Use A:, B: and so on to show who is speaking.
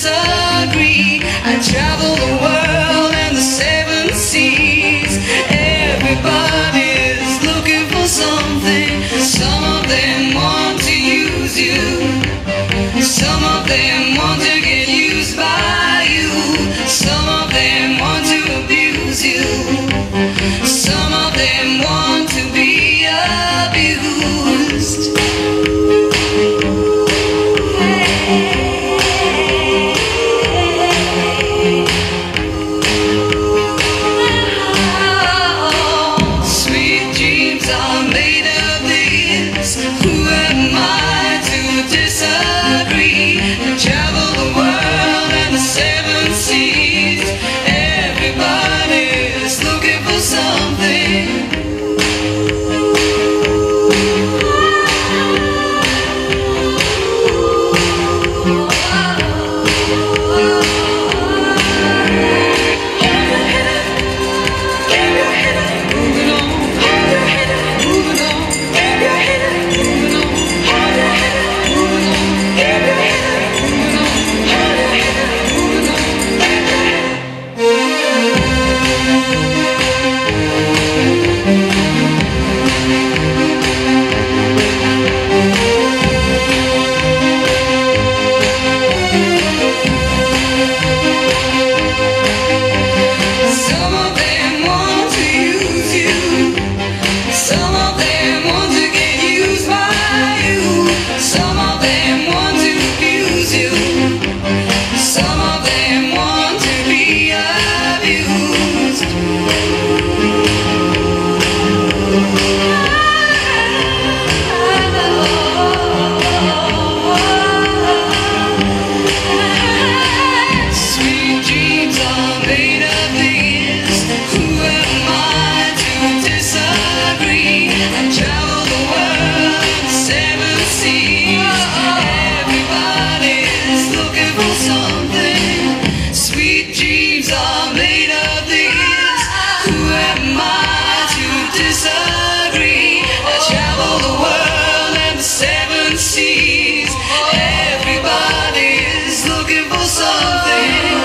A: disagree. I travel the world and the seven seas. Everybody's looking for something. Some of them want to use you. Some of them I something.